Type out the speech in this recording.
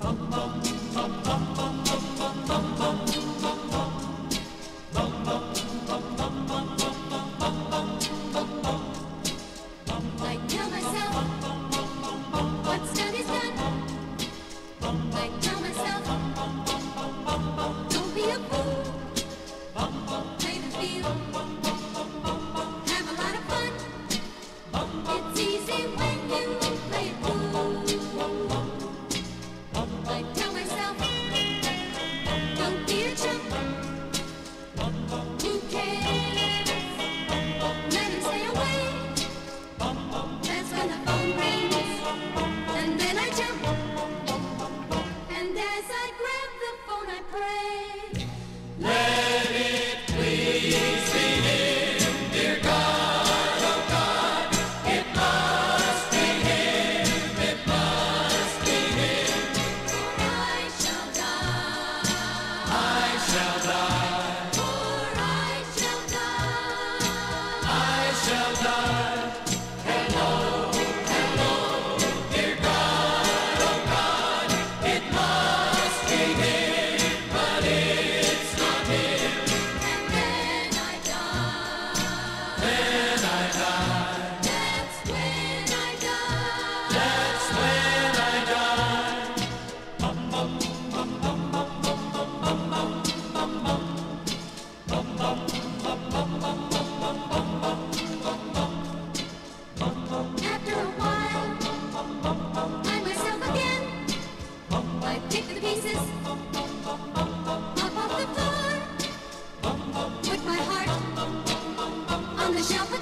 bum bum bum bum the shop.